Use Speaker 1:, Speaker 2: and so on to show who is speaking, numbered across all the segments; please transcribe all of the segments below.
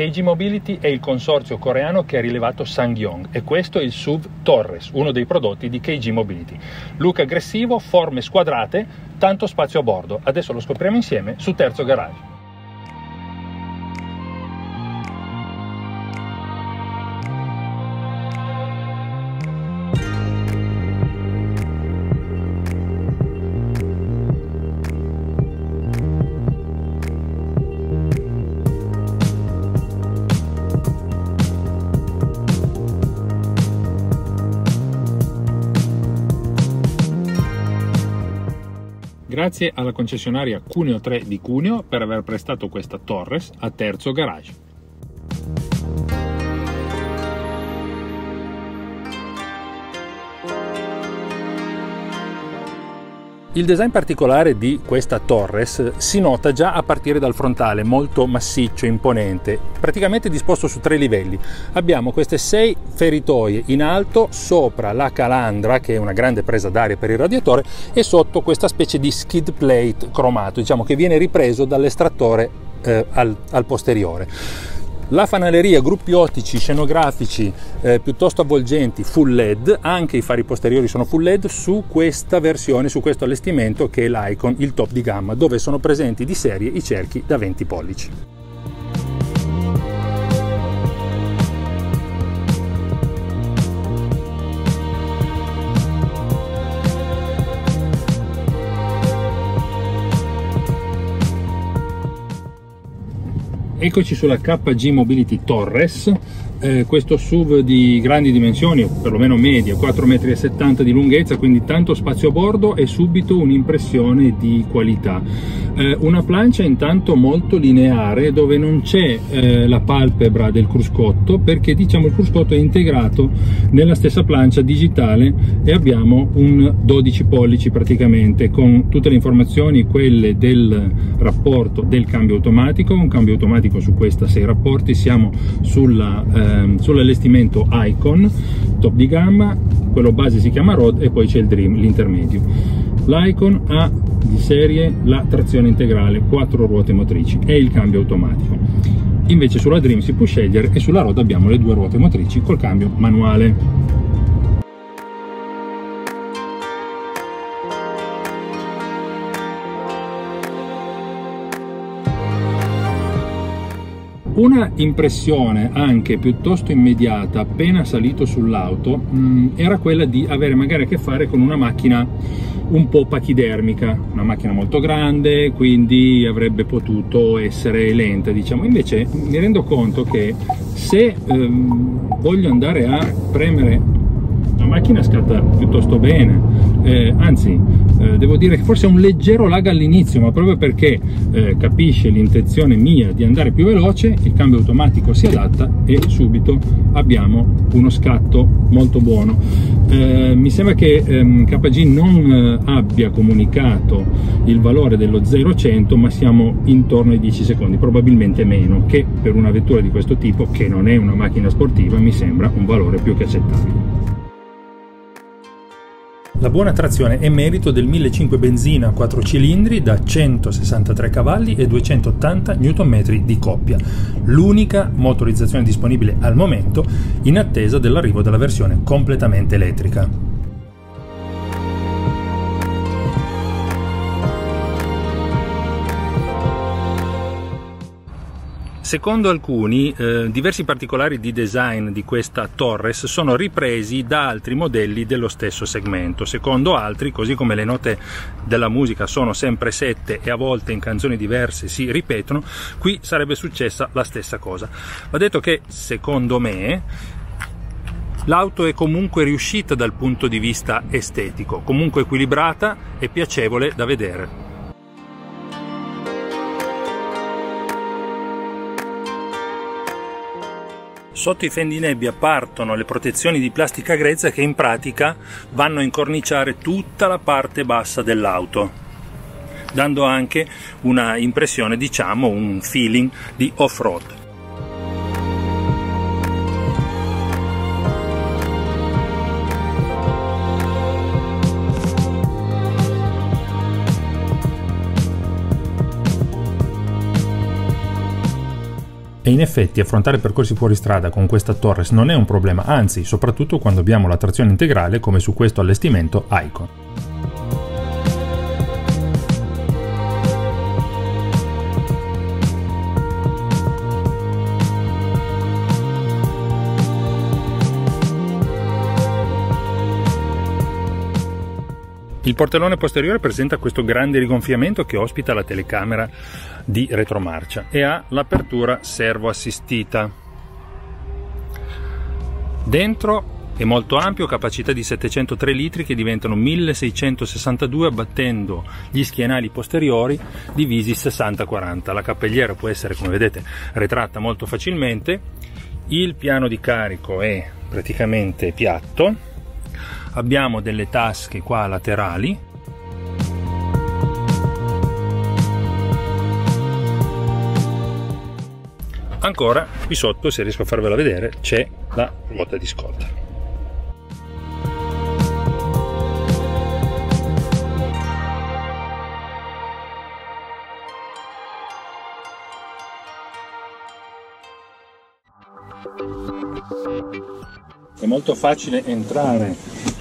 Speaker 1: KG Mobility è il consorzio coreano che ha rilevato Sangyong e questo è il SUV Torres, uno dei prodotti di KG Mobility. Look aggressivo, forme squadrate, tanto spazio a bordo. Adesso lo scopriamo insieme su Terzo Garage. Grazie alla concessionaria Cuneo 3 di Cuneo per aver prestato questa Torres a terzo garage. Il design particolare di questa Torres si nota già a partire dal frontale, molto massiccio, imponente, praticamente disposto su tre livelli. Abbiamo queste sei feritoie in alto, sopra la calandra, che è una grande presa d'aria per il radiatore, e sotto questa specie di skid plate cromato, diciamo che viene ripreso dall'estrattore eh, al, al posteriore. La fanaleria, gruppi ottici, scenografici eh, piuttosto avvolgenti, full LED, anche i fari posteriori sono full LED su questa versione, su questo allestimento che è l'Icon, il top di gamma, dove sono presenti di serie i cerchi da 20 pollici. Eccoci sulla KG Mobility Torres, eh, questo SUV di grandi dimensioni, perlomeno media, 4,70 m di lunghezza, quindi tanto spazio a bordo e subito un'impressione di qualità. Eh, una plancia intanto molto lineare dove non c'è eh, la palpebra del cruscotto perché diciamo il cruscotto è integrato nella stessa plancia digitale e abbiamo un 12 pollici praticamente con tutte le informazioni quelle del rapporto del cambio automatico, un cambio automatico su questa 6 rapporti, siamo sulla, ehm, sull'allestimento Icon top di gamma, quello base si chiama Rod e poi c'è il Dream, l'intermedio. L'Icon ha di serie la trazione integrale, 4 ruote motrici e il cambio automatico. Invece sulla Dream si può scegliere e sulla Rod abbiamo le due ruote motrici col cambio manuale. Una impressione anche piuttosto immediata appena salito sull'auto mm, era quella di avere magari a che fare con una macchina un po' pachidermica, una macchina molto grande, quindi avrebbe potuto essere lenta, diciamo. Invece mi rendo conto che se ehm, voglio andare a premere la macchina scatta piuttosto bene, eh, anzi eh, devo dire che forse è un leggero lag all'inizio, ma proprio perché eh, capisce l'intenzione mia di andare più veloce, il cambio automatico si adatta e subito abbiamo uno scatto molto buono. Eh, mi sembra che ehm, KG non eh, abbia comunicato il valore dello 0-100, ma siamo intorno ai 10 secondi, probabilmente meno, che per una vettura di questo tipo, che non è una macchina sportiva, mi sembra un valore più che accettabile. La buona trazione è merito del 1500 benzina a 4 cilindri da 163 cavalli e 280 Nm di coppia, l'unica motorizzazione disponibile al momento in attesa dell'arrivo della versione completamente elettrica. Secondo alcuni, eh, diversi particolari di design di questa Torres sono ripresi da altri modelli dello stesso segmento. Secondo altri, così come le note della musica sono sempre sette e a volte in canzoni diverse si ripetono, qui sarebbe successa la stessa cosa. Va detto che, secondo me, L'auto è comunque riuscita dal punto di vista estetico, comunque equilibrata e piacevole da vedere. Sotto i fendinebbia partono le protezioni di plastica grezza che in pratica vanno a incorniciare tutta la parte bassa dell'auto, dando anche una impressione, diciamo, un feeling di off-road. In effetti affrontare percorsi fuori strada con questa Torres non è un problema, anzi, soprattutto quando abbiamo la trazione integrale come su questo allestimento Icon. Il portellone posteriore presenta questo grande rigonfiamento che ospita la telecamera di retromarcia e ha l'apertura servo assistita. Dentro è molto ampio, capacità di 703 litri che diventano 1662 abbattendo gli schienali posteriori divisi 60-40. La cappelliera può essere, come vedete, retratta molto facilmente. Il piano di carico è praticamente piatto, abbiamo delle tasche qua laterali. Ancora qui sotto se riesco a farvela vedere c'è la ruota di scorta. È molto facile entrare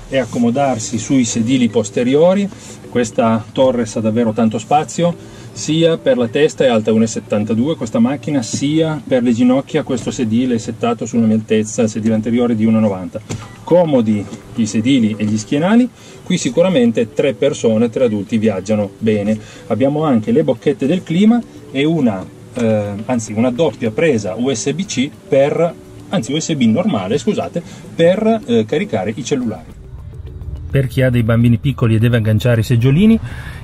Speaker 1: e accomodarsi sui sedili posteriori. Questa Torres ha davvero tanto spazio, sia per la testa è alta 1,72 questa macchina, sia per le ginocchia questo sedile è settato su una mia altezza, il sedile anteriore di 1,90. Comodi i sedili e gli schienali, qui sicuramente tre persone, tre adulti viaggiano bene. Abbiamo anche le bocchette del clima e una, eh, anzi una doppia presa USB-C per anzi USB normale, scusate, per eh, caricare i cellulari per chi ha dei bambini piccoli e deve agganciare i seggiolini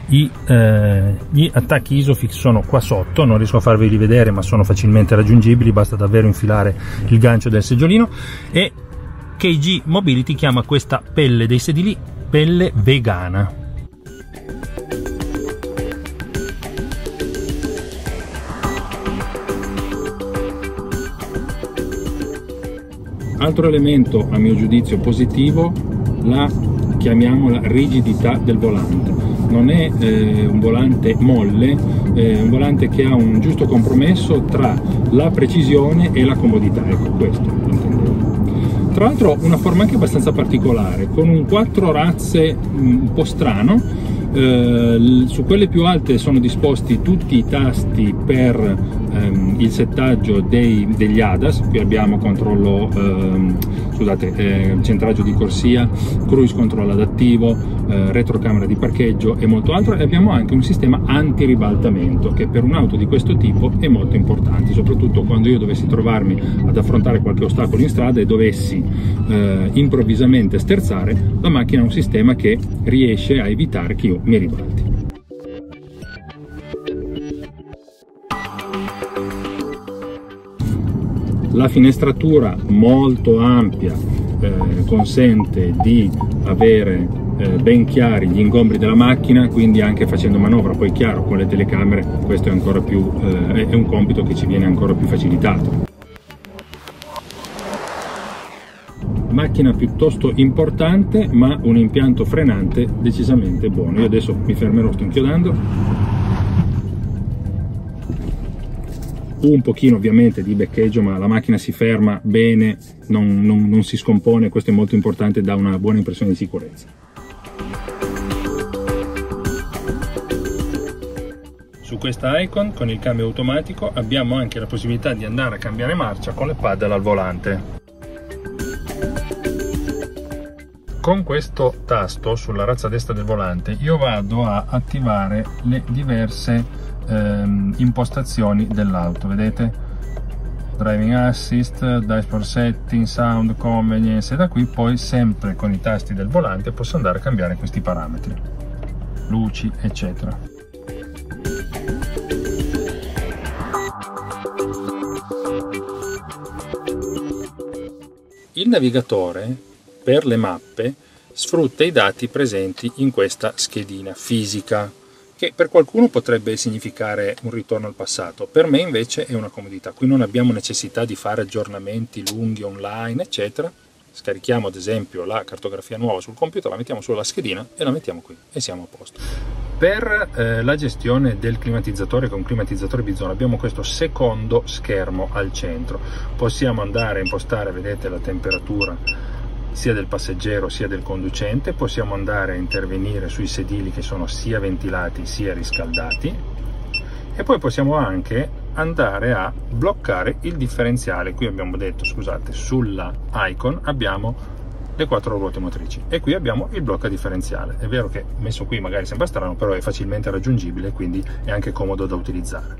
Speaker 1: i, eh, gli attacchi Isofix sono qua sotto non riesco a farveli vedere ma sono facilmente raggiungibili basta davvero infilare il gancio del seggiolino. E KG Mobility chiama questa pelle dei sedili pelle vegana. Altro elemento a mio giudizio positivo la chiamiamola rigidità del volante. Non è eh, un volante molle, è un volante che ha un giusto compromesso tra la precisione e la comodità, ecco questo intendevo. Tra l'altro una forma anche abbastanza particolare, con un quattro razze un po' strano, eh, su quelle più alte sono disposti tutti i tasti per ehm, il settaggio dei, degli ADAS, qui abbiamo controllo, ehm, scusate, eh, centraggio di corsia, cruise control adattivo, eh, retrocamera di parcheggio e molto altro e abbiamo anche un sistema anti-ribaltamento che per un'auto di questo tipo è molto importante, soprattutto quando io dovessi trovarmi ad affrontare qualche ostacolo in strada e dovessi eh, improvvisamente sterzare, la macchina ha un sistema che riesce a evitare che io mi ribalti. La finestratura molto ampia eh, consente di avere eh, ben chiari gli ingombri della macchina, quindi anche facendo manovra, poi chiaro con le telecamere questo è, più, eh, è un compito che ci viene ancora più facilitato. macchina piuttosto importante ma un impianto frenante decisamente buono. Io adesso mi fermerò sto inchiodando un pochino ovviamente di beccheggio ma la macchina si ferma bene non, non, non si scompone questo è molto importante dà una buona impressione di sicurezza. Su questa Icon con il cambio automatico abbiamo anche la possibilità di andare a cambiare marcia con le paddle al volante. Con questo tasto sulla razza destra del volante io vado a attivare le diverse ehm, impostazioni dell'auto vedete? Driving assist dashboard setting sound convenience e da qui poi sempre con i tasti del volante posso andare a cambiare questi parametri. Luci eccetera. Il navigatore per le mappe sfrutta i dati presenti in questa schedina fisica, che per qualcuno potrebbe significare un ritorno al passato, per me invece è una comodità. Qui non abbiamo necessità di fare aggiornamenti lunghi online, eccetera. Scarichiamo ad esempio la cartografia nuova sul computer, la mettiamo sulla schedina e la mettiamo qui e siamo a posto. Per eh, la gestione del climatizzatore con climatizzatore Bizona abbiamo questo secondo schermo al centro. Possiamo andare a impostare, vedete, la temperatura sia del passeggero sia del conducente, possiamo andare a intervenire sui sedili che sono sia ventilati sia riscaldati. E poi possiamo anche andare a bloccare il differenziale. Qui abbiamo detto, scusate, sulla icon abbiamo le quattro ruote motrici e qui abbiamo il blocco differenziale. È vero che messo qui magari sembra strano però è facilmente raggiungibile quindi è anche comodo da utilizzare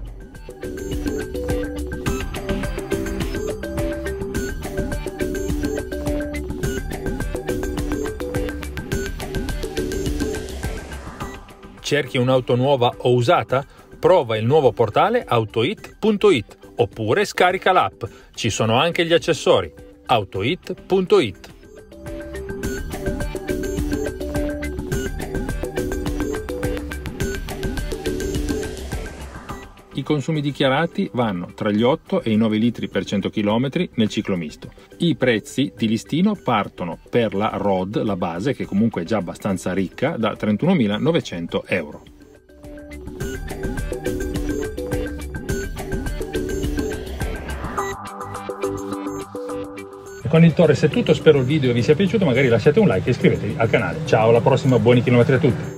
Speaker 1: Cerchi un'auto nuova o usata? Prova il nuovo portale autoit.it oppure scarica l'app. Ci sono anche gli accessori. autoit.it consumi dichiarati vanno tra gli 8 e i 9 litri per 100 km nel ciclo misto. I prezzi di listino partono per la ROD, la base, che comunque è già abbastanza ricca, da 31.900 euro. con il Torres è tutto, spero il video vi sia piaciuto, magari lasciate un like e iscrivetevi al canale. Ciao, alla prossima, buoni chilometri a tutti!